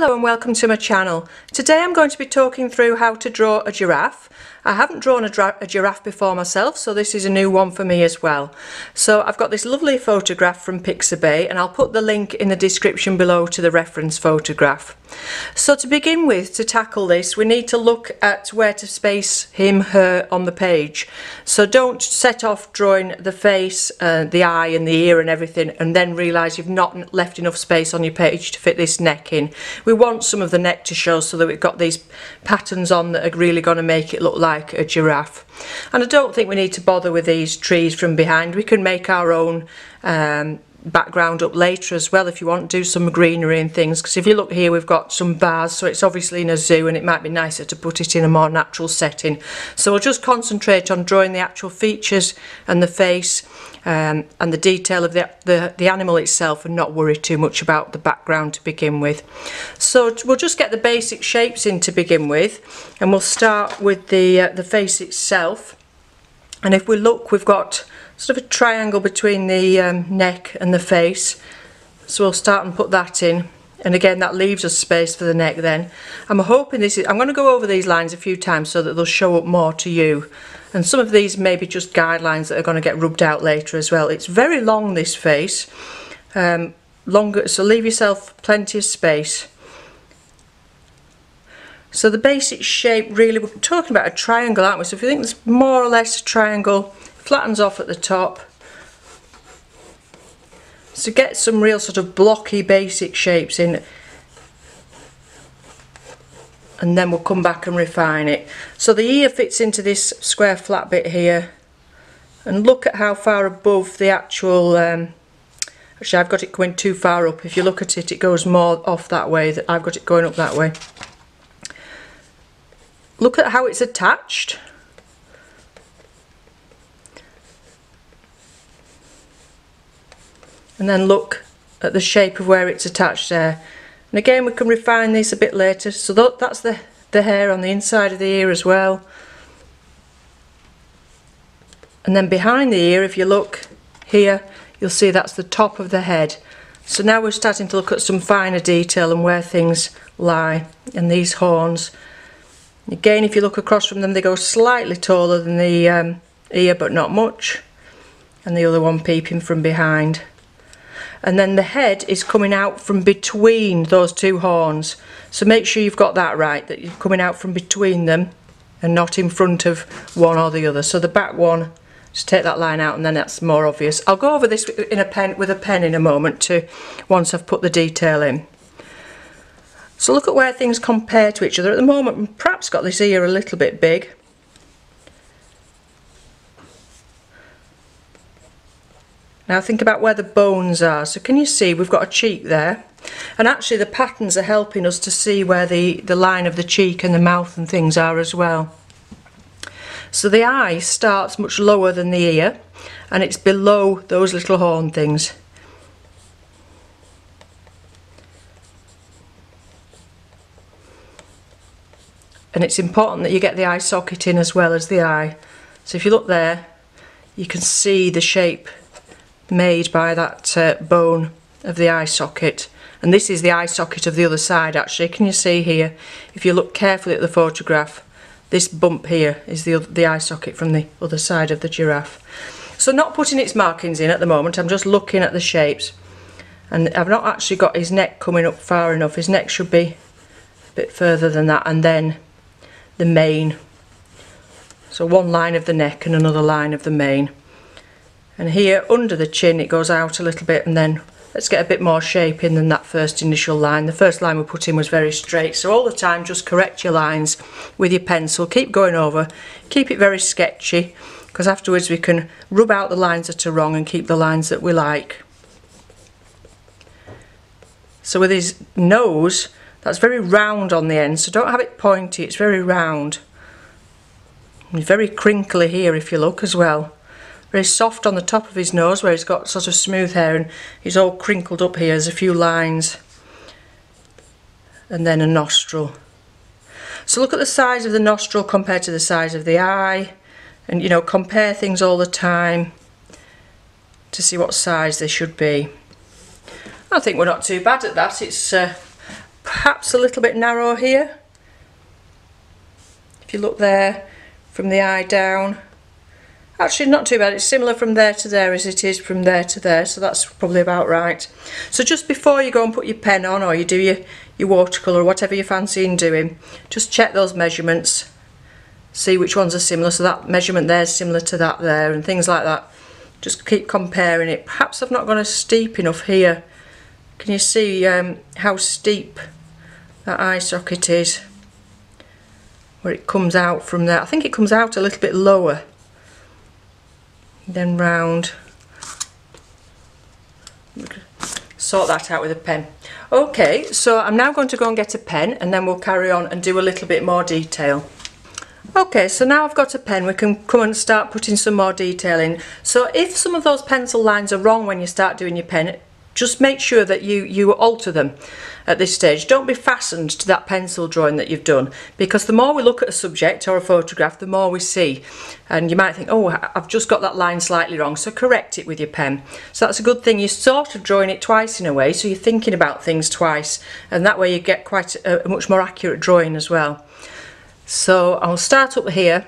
Hello and welcome to my channel. Today I'm going to be talking through how to draw a giraffe. I haven't drawn a, a, giraffe before myself so this is a new one for me as well. So I've got this lovely photograph from Pixabay and I'll put the link in the description below to the reference photograph. So to begin with, to tackle this, we need to look at where to space him, her on the page. So don't set off drawing the face, uh, the eye and the ear and everything and then realise you've not left enough space on your page to fit this neck in. We want some of the neck to show so that we've got these patterns on that are really going to make it look like a giraffe. And I don't think we need to bother with these trees from behind. We can make our own um, background up later as well if you want to do some greenery and things because if you look here we've got some bars so it's obviously in a zoo and it might be nicer to put it in a more natural setting. So we'll just concentrate on drawing the actual features and the face um, and the detail of the, the, the animal itself and not worry too much about the background to begin with. So we'll just get the basic shapes in to begin with and we'll start with the uh, the face itself and if we look we've got sort of a triangle between the um, neck and the face. So we'll start and put that in. And again that leaves us space for the neck then. I'm hoping this is I'm going to go over these lines a few times so that they'll show up more to you. And some of these may be just guidelines that are going to get rubbed out later as well. It's very long this face. Um, longer so leave yourself plenty of space so the basic shape really we're talking about a triangle aren't we? So if you think it's more or less a triangle flattens off at the top. So get some real sort of blocky basic shapes in and then we'll come back and refine it. So the ear fits into this square flat bit here and look at how far above the actual um, actually I've got it going too far up. If you look at it it goes more off that way that I've got it going up that way look at how it's attached. And then look at the shape of where it's attached there. And again we can refine this a bit later. So that's the the hair on the inside of the ear as well. And then behind the ear if you look here you'll see that's the top of the head. So now we're starting to look at some finer detail and where things lie and these horns again if you look across from them they go slightly taller than the um, ear but not much. And the other one peeping from behind. And then the head is coming out from between those two horns. So make sure you've got that right that you're coming out from between them and not in front of one or the other. So the back one just take that line out and then that's more obvious. I'll go over this in a pen with a pen in a moment to once I've put the detail in so look at where things compare to each other at the moment perhaps got this ear a little bit big Now think about where the bones are. So can you see we've got a cheek there? And actually the patterns are helping us to see where the, the line of the cheek and the mouth and things are as well. So the eye starts much lower than the ear and it's below those little horn things. And it's important that you get the eye socket in as well as the eye. So if you look there, you can see the shape made by that uh, bone of the eye socket. And this is the eye socket of the other side actually. Can you see here? If you look carefully at the photograph this bump here is the, the eye socket from the other side of the giraffe. So not putting its markings in at the moment I'm just looking at the shapes. And I've not actually got his neck coming up far enough. His neck should be a bit further than that. And then the mane so one line of the neck and another line of the mane and here under the chin it goes out a little bit and then let's get a bit more shape in than that first initial line. The first line we put in was very straight so all the time just correct your lines with your pencil. Keep going over. Keep it very sketchy because afterwards we can rub out the lines that are wrong and keep the lines that we like. So with his nose that's very round on the end so don't have it pointy it's very round and very crinkly here if you look as well very soft on the top of his nose where he's got sort of smooth hair and he's all crinkled up here. There's a few lines and then a nostril. So look at the size of the nostril compared to the size of the eye and you know compare things all the time to see what size they should be. I think we're not too bad at that. It's uh, perhaps a little bit narrow here. If you look there from the eye down. Actually not too bad, it's similar from there to there as it is from there to there, so that's probably about right. So just before you go and put your pen on or you do your, your watercolour or whatever you're fancying doing, just check those measurements, see which ones are similar, so that measurement there is similar to that there and things like that. Just keep comparing it. Perhaps I've not gone as steep enough here. Can you see um, how steep that eye socket is? Where it comes out from there. I think it comes out a little bit lower then round sort that out with a pen okay so I'm now going to go and get a pen and then we'll carry on and do a little bit more detail okay so now I've got a pen we can come and start putting some more detail in so if some of those pencil lines are wrong when you start doing your pen just make sure that you you alter them at this stage. Don't be fastened to that pencil drawing that you've done because the more we look at a subject or a photograph, the more we see. And you might think, oh, I've just got that line slightly wrong, so correct it with your pen. So that's a good thing. You're sort of drawing it twice in a way, so you're thinking about things twice, and that way you get quite a, a much more accurate drawing as well. So I'll start up here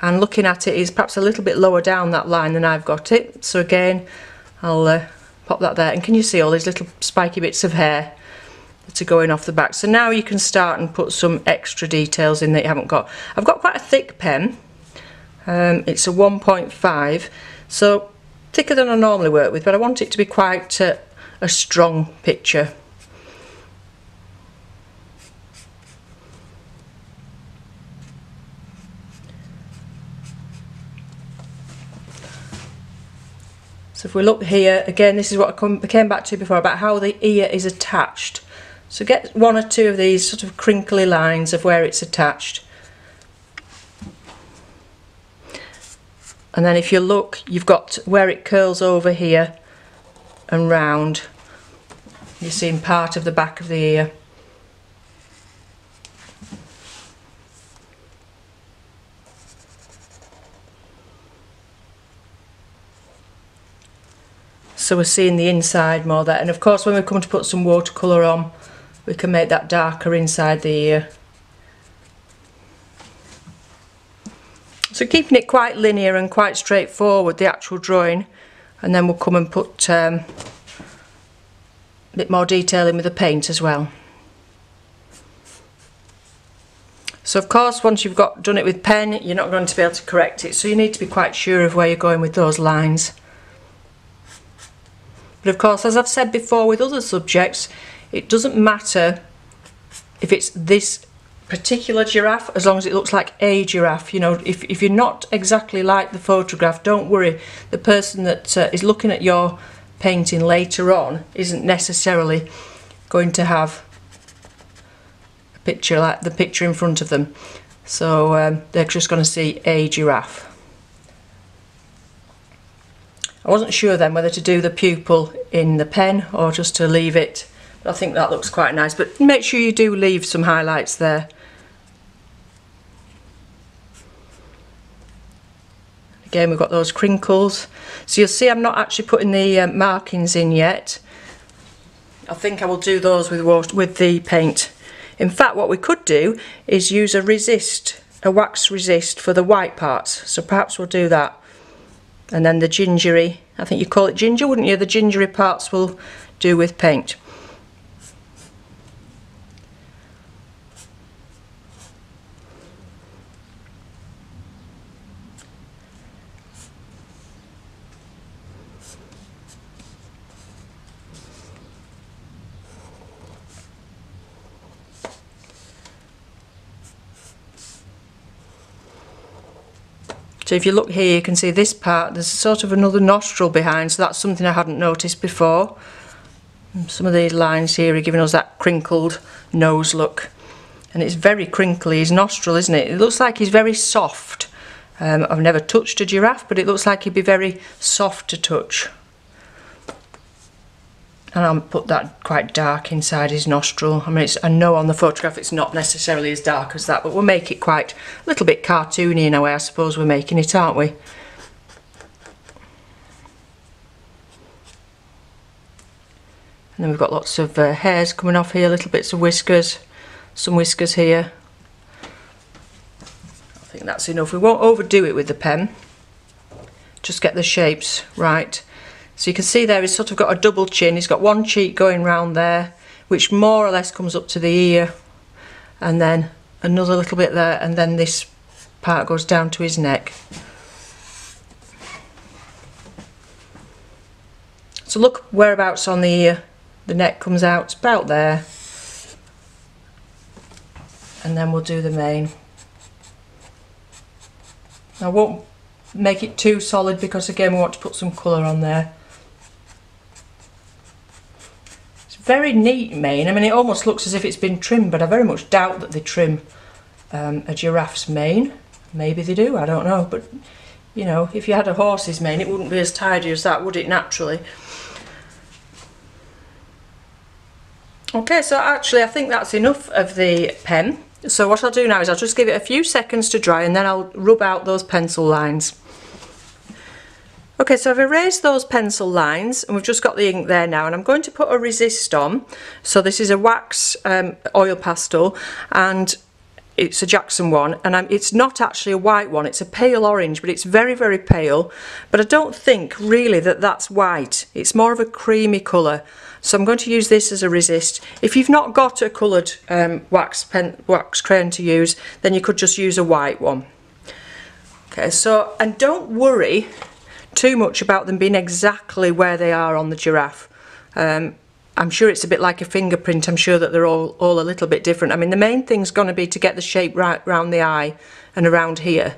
and looking at it is perhaps a little bit lower down that line than I've got it. So again, I'll uh, pop that there. And can you see all these little spiky bits of hair? that are going off the back. So now you can start and put some extra details in that you haven't got. I've got quite a thick pen. Um, it's a 1.5, so thicker than I normally work with, but I want it to be quite a, a strong picture. If we look here, again, this is what I come, came back to before about how the ear is attached. So get one or two of these sort of crinkly lines of where it's attached. And then if you look, you've got where it curls over here and round. You're seeing part of the back of the ear. So we're seeing the inside more there. And of course when we come to put some watercolour on, we can make that darker inside the ear. So keeping it quite linear and quite straightforward, the actual drawing, and then we'll come and put um, a bit more detail in with the paint as well. So of course once you've got done it with pen you're not going to be able to correct it so you need to be quite sure of where you're going with those lines. But of course as I've said before with other subjects it doesn't matter if it's this particular giraffe as long as it looks like a giraffe you know. If, if you're not exactly like the photograph don't worry. The person that uh, is looking at your painting later on isn't necessarily going to have a picture like the picture in front of them. So um, they're just going to see a giraffe I wasn't sure then whether to do the pupil in the pen or just to leave it But I think that looks quite nice, but make sure you do leave some highlights there. Again, we've got those crinkles. So you'll see I'm not actually putting the uh, markings in yet. I think I will do those with, with the paint. In fact, what we could do is use a resist, a wax resist for the white parts. So perhaps we'll do that. And then the gingery, I think you call it ginger, wouldn't you? The gingery parts will do with paint. So if you look here, you can see this part, there's sort of another nostril behind, so that's something I hadn't noticed before. Some of these lines here are giving us that crinkled nose look. And it's very crinkly, his nostril, isn't it? It looks like he's very soft. Um, I've never touched a giraffe, but it looks like he'd be very soft to touch and I'll put that quite dark inside his nostril. I mean, it's, I know on the photograph it's not necessarily as dark as that, but we'll make it quite a little bit cartoony in a way, I suppose we're making it, aren't we? And then we've got lots of uh, hairs coming off here, little bits of whiskers, some whiskers here. I think that's enough. We won't overdo it with the pen. Just get the shapes right. So you can see there he's sort of got a double chin. He's got one cheek going round there, which more or less comes up to the ear. And then another little bit there, and then this part goes down to his neck. So look whereabouts on the ear the neck comes out, about there. And then we'll do the mane. I won't make it too solid because again we want to put some colour on there. It's very neat mane, I mean it almost looks as if it's been trimmed but I very much doubt that they trim um, a giraffe's mane. Maybe they do, I don't know, but you know, if you had a horse's mane it wouldn't be as tidy as that, would it, naturally? Okay, so actually I think that's enough of the pen. So what I'll do now is I'll just give it a few seconds to dry and then I'll rub out those pencil lines. Okay, so I've erased those pencil lines and we've just got the ink there now and I'm going to put a resist on. So this is a wax um, oil pastel and it's a Jaxon one and I'm, it's not actually a white one it's a pale orange but it's very very pale. But I don't think really that that's white. It's more of a creamy colour. So I'm going to use this as a resist. If you've not got a coloured um, wax pen wax crayon to use then you could just use a white one. Okay so and don't worry too much about them being exactly where they are on the giraffe um, I'm sure it's a bit like a fingerprint. I'm sure that they're all, all a little bit different. I mean, the main thing's going to be to get the shape right around the eye and around here.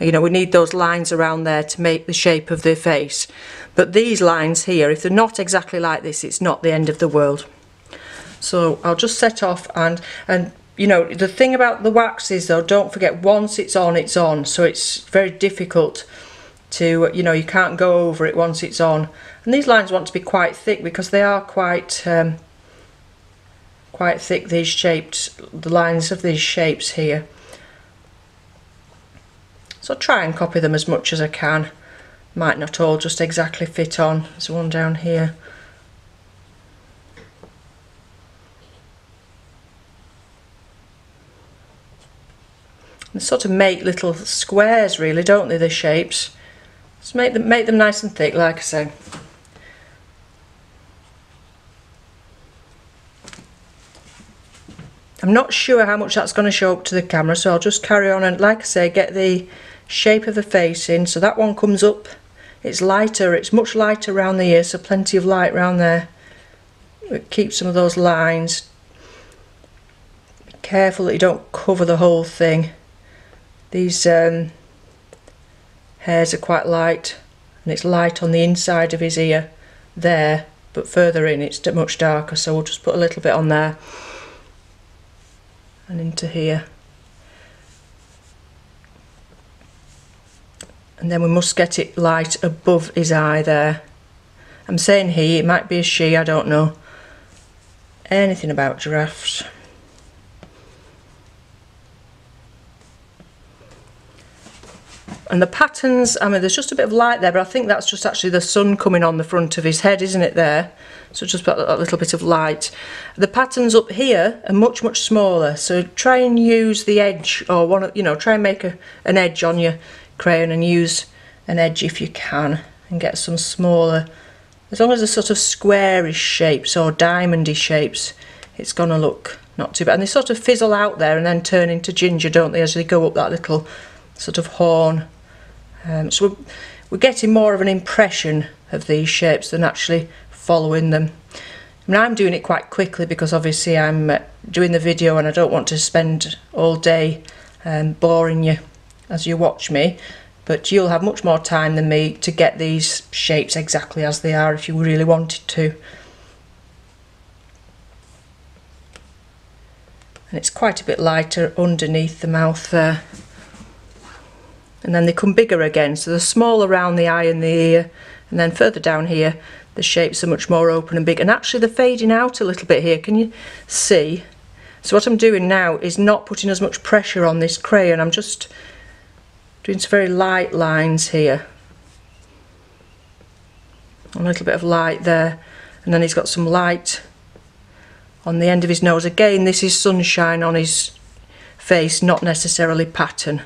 You know, we need those lines around there to make the shape of their face. But these lines here, if they're not exactly like this, it's not the end of the world. So I'll just set off and, and you know, the thing about the wax is though, don't forget once it's on, it's on. So it's very difficult to, you know, you can't go over it once it's on. And these lines want to be quite thick because they are quite um, quite thick, these shapes, the lines of these shapes here. So try and copy them as much as I can. Might not all just exactly fit on. There's one down here. They sort of make little squares really, don't they, the shapes? Just make them make them nice and thick, like I say. I'm not sure how much that's going to show up to the camera so I'll just carry on and like I say get the shape of the face in. So that one comes up. It's lighter it's much lighter around the ear so plenty of light around there. Keep some of those lines. Be careful that you don't cover the whole thing. These um, hairs are quite light and it's light on the inside of his ear there but further in it's much darker so we'll just put a little bit on there. And into here. And then we must get it light above his eye there. I'm saying he, it might be a she, I don't know. Anything about giraffes and the patterns I mean there's just a bit of light there but I think that's just actually the sun coming on the front of his head isn't it there? So just a little bit of light. The patterns up here are much much smaller so try and use the edge or one of you know try and make a, an edge on your crayon and use an edge if you can and get some smaller. As long as they're sort of squarish shapes or diamondy shapes it's gonna look not too bad. And they sort of fizzle out there and then turn into ginger don't they as they go up that little sort of horn um, so we're, we're getting more of an impression of these shapes than actually following them. I mean, I'm doing it quite quickly because obviously I'm uh, doing the video and I don't want to spend all day um, boring you as you watch me but you'll have much more time than me to get these shapes exactly as they are if you really wanted to. And it's quite a bit lighter underneath the mouth there and then they come bigger again. So they're small around the eye and the ear and then further down here the shapes are much more open and big. And actually they're fading out a little bit here. Can you see? So what I'm doing now is not putting as much pressure on this crayon. I'm just doing some very light lines here. A little bit of light there. And then he's got some light on the end of his nose. Again, this is sunshine on his face, not necessarily pattern.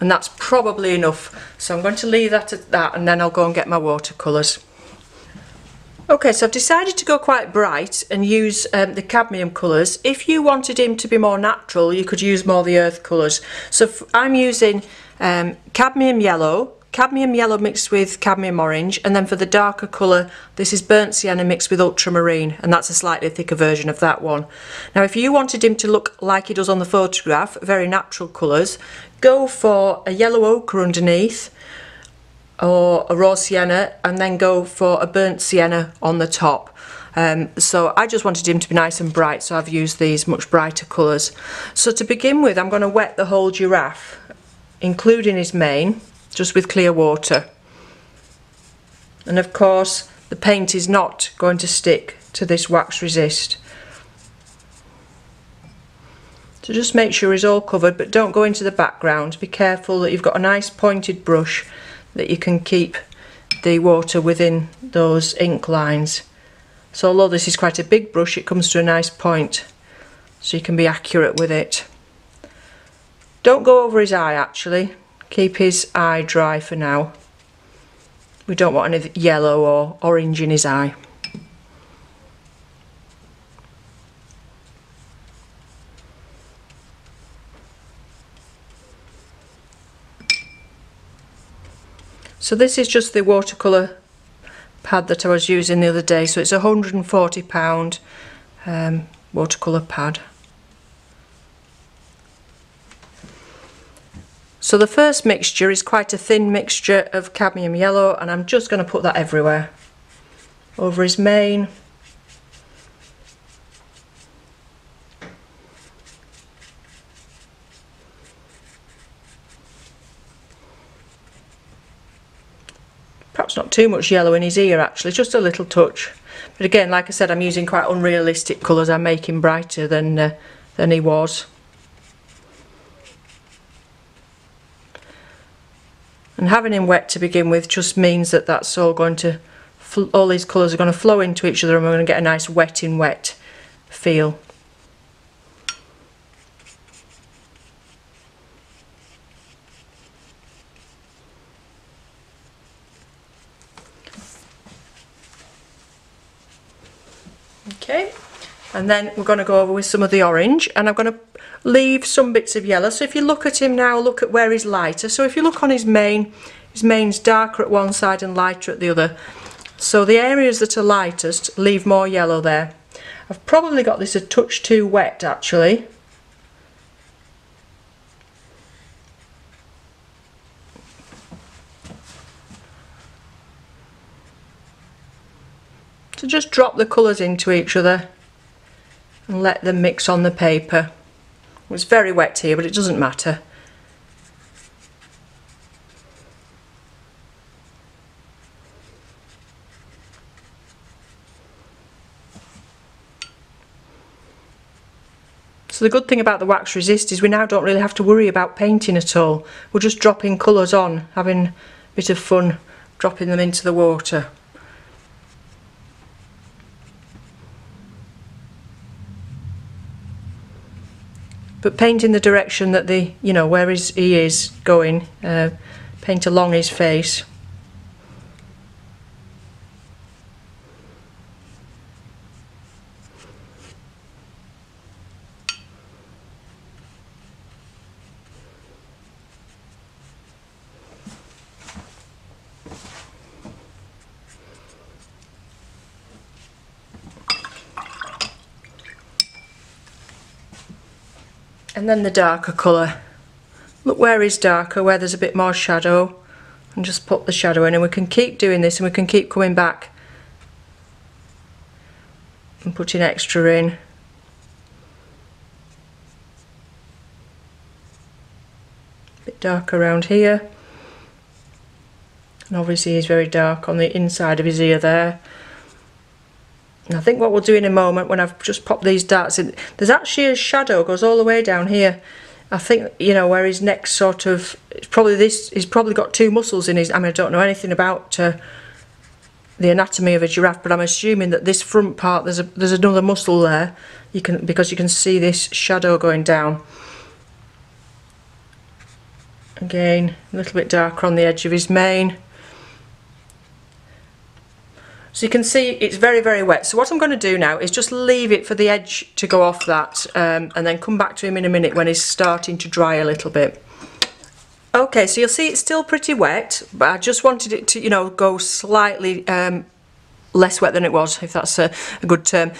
And that's probably enough. So I'm going to leave that at that and then I'll go and get my watercolours. Okay so I've decided to go quite bright and use um, the cadmium colours. If you wanted him to be more natural you could use more the earth colours. So I'm using um, cadmium yellow cadmium yellow mixed with cadmium orange and then for the darker colour this is burnt sienna mixed with ultramarine and that's a slightly thicker version of that one. Now if you wanted him to look like he does on the photograph, very natural colours, go for a yellow ochre underneath or a raw sienna and then go for a burnt sienna on the top. Um, so I just wanted him to be nice and bright so I've used these much brighter colours. So to begin with I'm going to wet the whole giraffe including his mane just with clear water. And of course the paint is not going to stick to this wax resist. So just make sure it's all covered but don't go into the background. Be careful that you've got a nice pointed brush that you can keep the water within those ink lines. So although this is quite a big brush it comes to a nice point so you can be accurate with it. Don't go over his eye actually, keep his eye dry for now. We don't want any yellow or orange in his eye. So this is just the watercolour pad that I was using the other day. So it's a £140 um, watercolour pad. So the first mixture is quite a thin mixture of cadmium yellow and I'm just going to put that everywhere. Over his mane. Perhaps not too much yellow in his ear actually, just a little touch. But again, like I said, I'm using quite unrealistic colours. I'm making brighter than, uh, than he was. And having him wet to begin with just means that that's all going to all these colours are going to flow into each other and we're going to get a nice wet in wet feel okay and then we're going to go over with some of the orange and I'm going to leave some bits of yellow. So if you look at him now look at where he's lighter. So if you look on his mane his mane's darker at one side and lighter at the other. So the areas that are lightest leave more yellow there. I've probably got this a touch too wet actually. So just drop the colours into each other and let them mix on the paper. It's very wet here, but it doesn't matter. So the good thing about the wax resist is we now don't really have to worry about painting at all. We're just dropping colours on, having a bit of fun dropping them into the water. But paint in the direction that the you know where his he is going uh, paint along his face then the darker colour. Look where is darker where there's a bit more shadow. And just put the shadow in and we can keep doing this and we can keep coming back. And putting extra in. A bit dark around here. And obviously he's very dark on the inside of his ear there And I think what we'll do in a moment when I've just popped these darts in, there's actually a shadow goes all the way down here. I think, you know, where his neck sort of, it's probably this, he's probably got two muscles in his, I mean, I don't know anything about uh, the anatomy of a giraffe, but I'm assuming that this front part, there's a, there's another muscle there, you can, because you can see this shadow going down. Again, a little bit darker on the edge of his mane. So you can see it's very, very wet. So what I'm going to do now is just leave it for the edge to go off that um, and then come back to him in a minute when he's starting to dry a little bit. Okay, so you'll see it's still pretty wet, but I just wanted it to, you know, go slightly um, less wet than it was, if that's a, a good term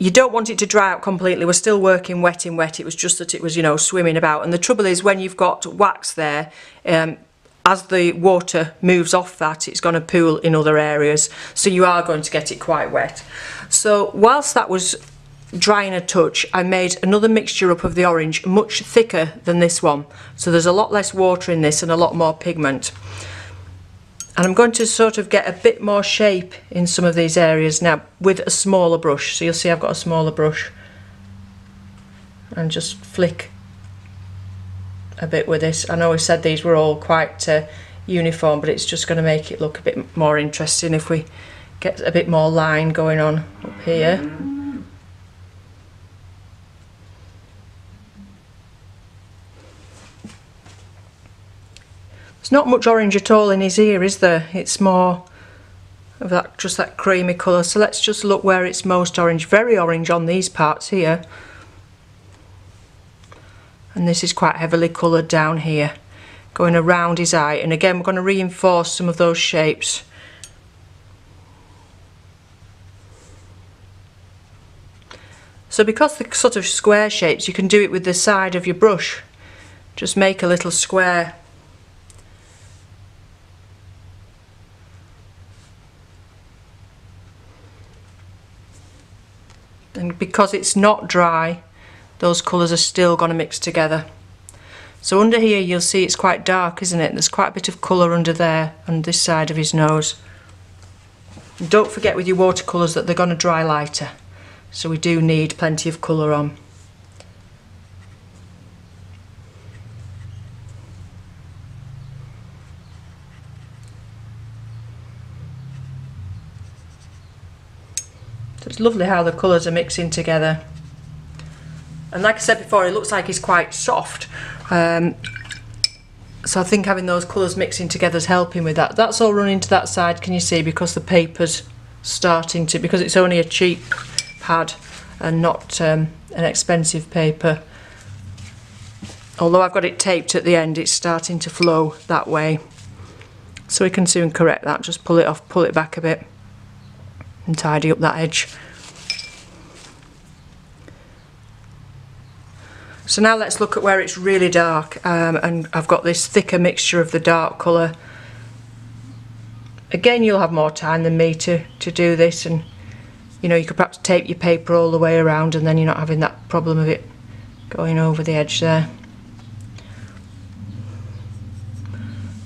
you don't want it to dry out completely. We're still working wet in wet. It was just that it was, you know, swimming about. And the trouble is when you've got wax there, um, as the water moves off that, it's going to pool in other areas. So you are going to get it quite wet. So whilst that was drying a touch, I made another mixture up of the orange, much thicker than this one. So there's a lot less water in this and a lot more pigment. And I'm going to sort of get a bit more shape in some of these areas now with a smaller brush. So you'll see I've got a smaller brush. And just flick a bit with this. I know we said these were all quite uh, uniform, but it's just going to make it look a bit more interesting if we get a bit more line going on up here. There's not much orange at all in his ear, is there? It's more of that, just that creamy colour. So let's just look where it's most orange. Very orange on these parts here and this is quite heavily coloured down here going around his eye. And again we're going to reinforce some of those shapes. So because the sort of square shapes you can do it with the side of your brush. Just make a little square. And because it's not dry those colours are still going to mix together. So under here you'll see it's quite dark isn't it? There's quite a bit of colour under there on this side of his nose. Don't forget with your watercolours that they're going to dry lighter. So we do need plenty of colour on. So it's lovely how the colours are mixing together and like I said before it looks like it's quite soft. Um, so I think having those colours mixing together is helping with that. That's all running to that side can you see because the paper's starting to because it's only a cheap pad and not um, an expensive paper. Although I've got it taped at the end it's starting to flow that way. So we can soon correct that just pull it off pull it back a bit and tidy up that edge So now let's look at where it's really dark um, and I've got this thicker mixture of the dark colour. Again you'll have more time than me to, to do this and you know you could perhaps tape your paper all the way around and then you're not having that problem of it going over the edge there.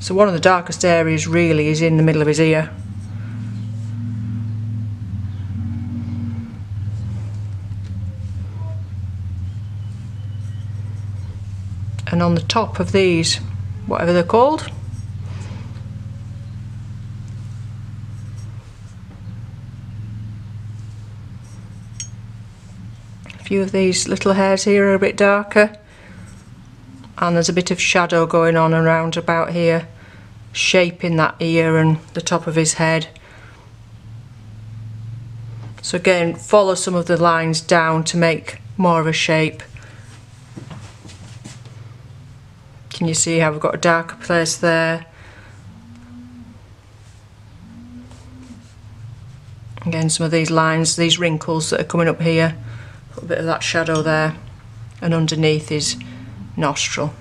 So one of the darkest areas really is in the middle of his ear. And on the top of these whatever they're called. A few of these little hairs here are a bit darker and there's a bit of shadow going on around about here shaping that ear and the top of his head. So again follow some of the lines down to make more of a shape Can you see how we've got a darker place there? Again, some of these lines, these wrinkles that are coming up here, a little bit of that shadow there, and underneath his nostril.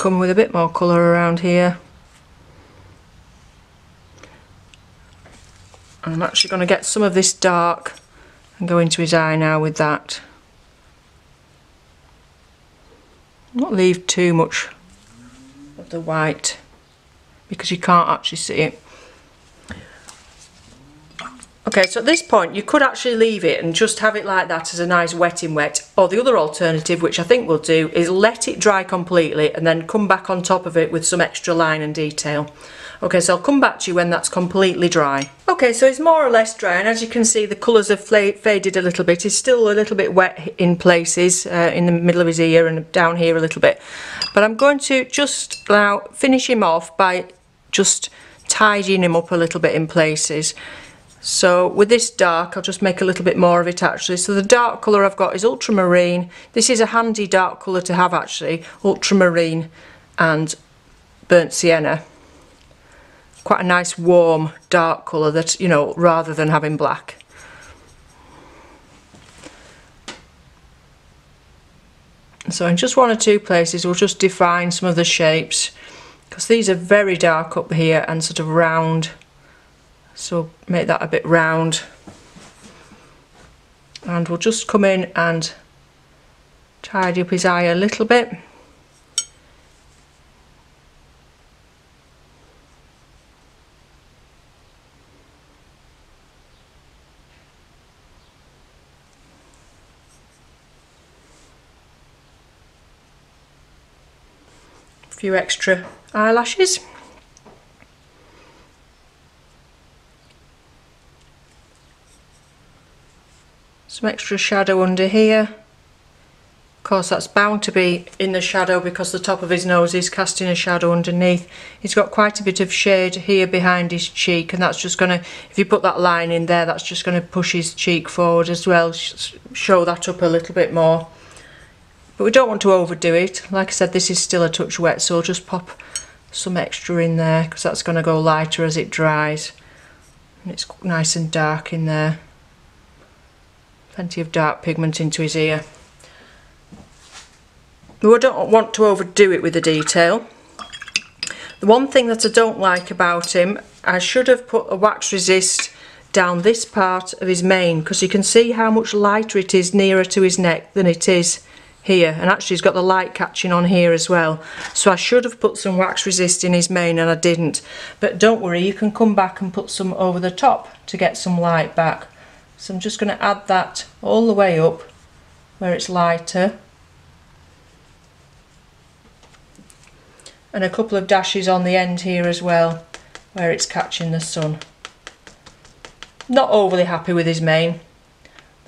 come with a bit more colour around here. And I'm actually going to get some of this dark and go into his eye now with that. Not leave too much of the white because you can't actually see it. Okay, so at this point you could actually leave it and just have it like that as a nice wet in wet. Or the other alternative, which I think we'll do, is let it dry completely and then come back on top of it with some extra line and detail. Okay, so I'll come back to you when that's completely dry. Okay, so it's more or less dry and as you can see the colours have faded a little bit. It's still a little bit wet in places, uh, in the middle of his ear and down here a little bit. But I'm going to just now finish him off by just tidying him up a little bit in places. So with this dark, I'll just make a little bit more of it actually. So the dark colour I've got is ultramarine. This is a handy dark colour to have actually, ultramarine and burnt sienna quite a nice warm dark colour that you know rather than having black so in just one or two places we'll just define some of the shapes because these are very dark up here and sort of round so make that a bit round and we'll just come in and tidy up his eye a little bit A few extra eyelashes. Some extra shadow under here. Of course that's bound to be in the shadow because the top of his nose is casting a shadow underneath. He's got quite a bit of shade here behind his cheek and that's just going to, if you put that line in there, that's just going to push his cheek forward as well, show that up a little bit more. But we don't want to overdo it. Like I said, this is still a touch wet, so I'll just pop some extra in there because that's going to go lighter as it dries. And it's nice and dark in there. Plenty of dark pigment into his ear. But we don't want to overdo it with the detail. The one thing that I don't like about him, I should have put a wax resist down this part of his mane because you can see how much lighter it is nearer to his neck than it is here and actually he's got the light catching on here as well so I should have put some wax resist in his mane and I didn't but don't worry you can come back and put some over the top to get some light back so I'm just going to add that all the way up where it's lighter and a couple of dashes on the end here as well where it's catching the sun not overly happy with his mane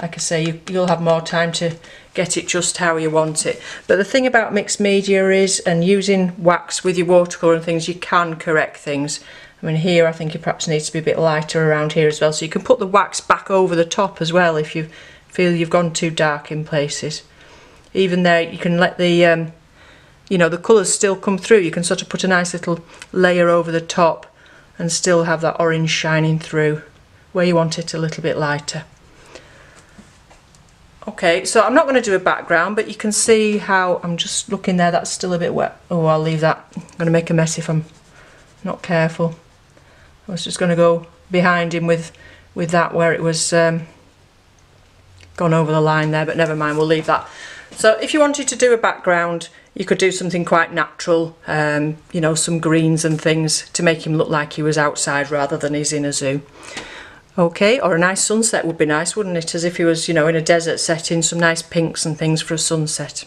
like I say you, you'll have more time to get it just how you want it. But the thing about mixed media is, and using wax with your watercolour and things, you can correct things. I mean here I think it perhaps needs to be a bit lighter around here as well. So you can put the wax back over the top as well if you feel you've gone too dark in places. Even there you can let the, um, you know, the colours still come through. You can sort of put a nice little layer over the top and still have that orange shining through where you want it a little bit lighter. Okay, so I'm not going to do a background, but you can see how I'm just looking there, that's still a bit wet. Oh, I'll leave that. I'm going to make a mess if I'm not careful. I was just going to go behind him with, with that where it was um, gone over the line there, but never mind, we'll leave that. So if you wanted to do a background, you could do something quite natural, um, you know, some greens and things to make him look like he was outside rather than he's in a zoo. Okay, or a nice sunset would be nice, wouldn't it? As if he was, you know, in a desert setting, some nice pinks and things for a sunset.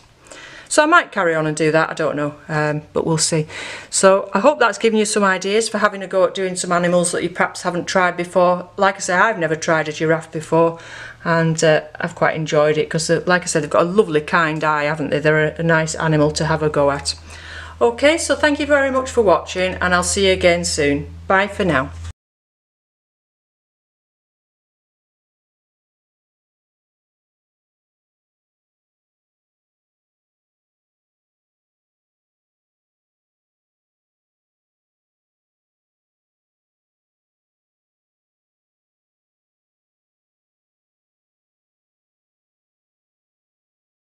So I might carry on and do that, I don't know, um, but we'll see. So I hope that's given you some ideas for having a go at doing some animals that you perhaps haven't tried before. Like I say, I've never tried a giraffe before and uh, I've quite enjoyed it because, uh, like I said, they've got a lovely kind eye, haven't they? They're a, a nice animal to have a go at. Okay, so thank you very much for watching and I'll see you again soon. Bye for now.